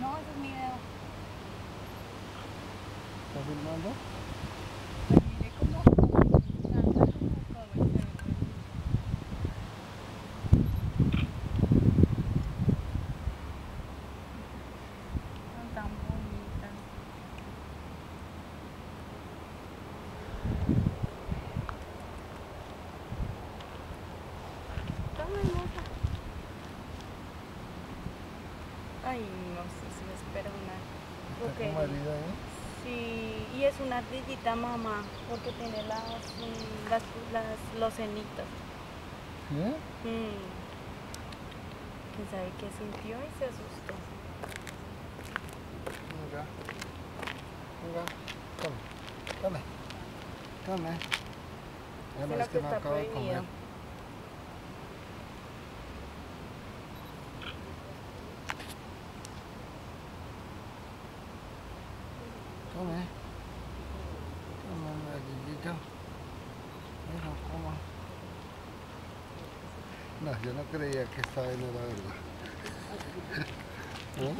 No, ese es mi dedo. ¿Estás filmando? Ay, no sé si me espera una. ¿Está Ok. como herida ahí? Sí, y es una ardillita mamá, porque tiene las, las, las los cenitos. ¿Sí? Mm. ¿Quién sabe qué sintió y se asustó? Venga. Venga. Come. Come. Come. Ya no es que que está acabo de comer. Come. Come, ardillito. Mira, coma. No, yo no creía que esta vez no era verdad. ¿Eh?